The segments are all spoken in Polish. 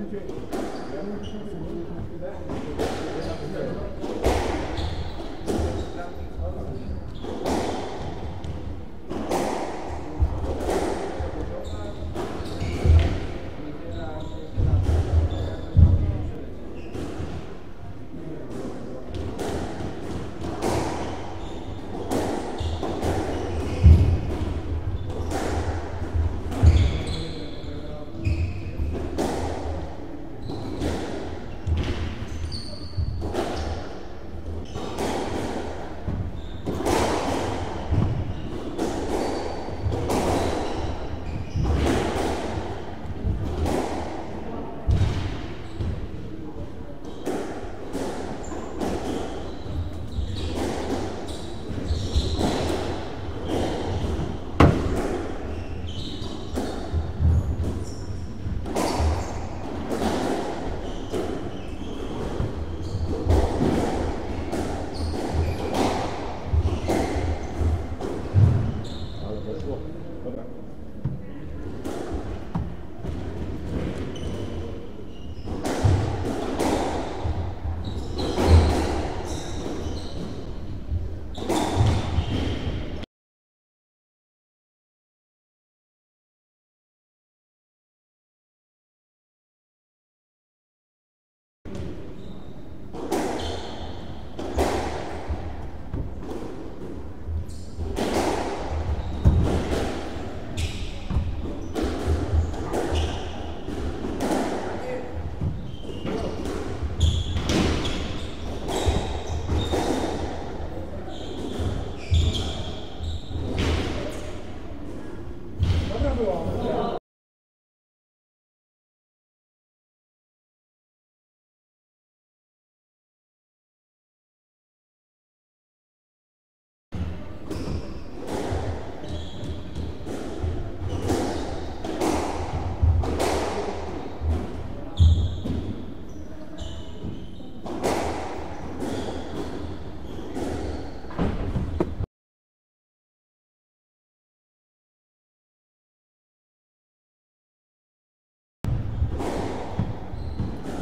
Thank you.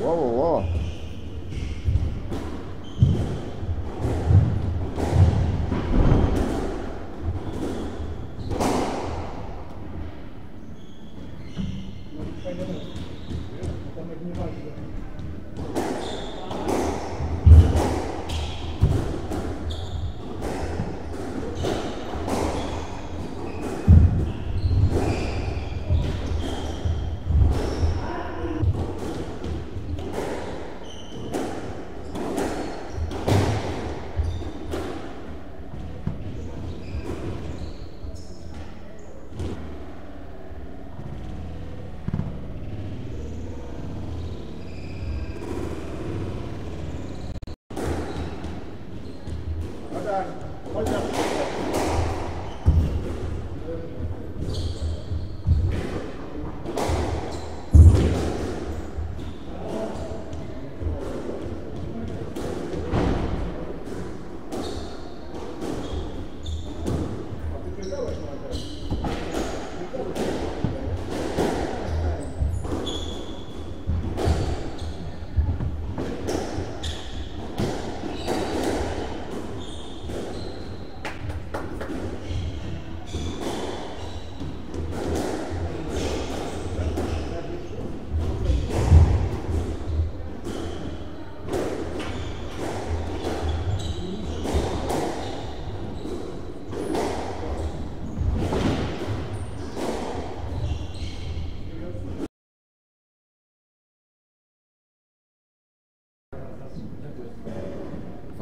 わわわ Thank you. Pode dar. Pode dar.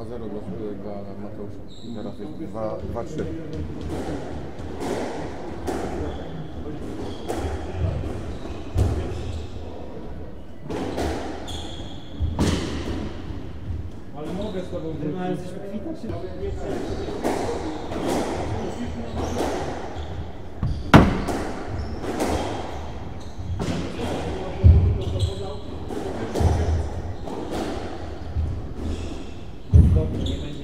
0 dla, dla Mateusza. I teraz jest 2-3. Ale mogę z tobą... No, ale jesteśmy kwita, czy... Amen.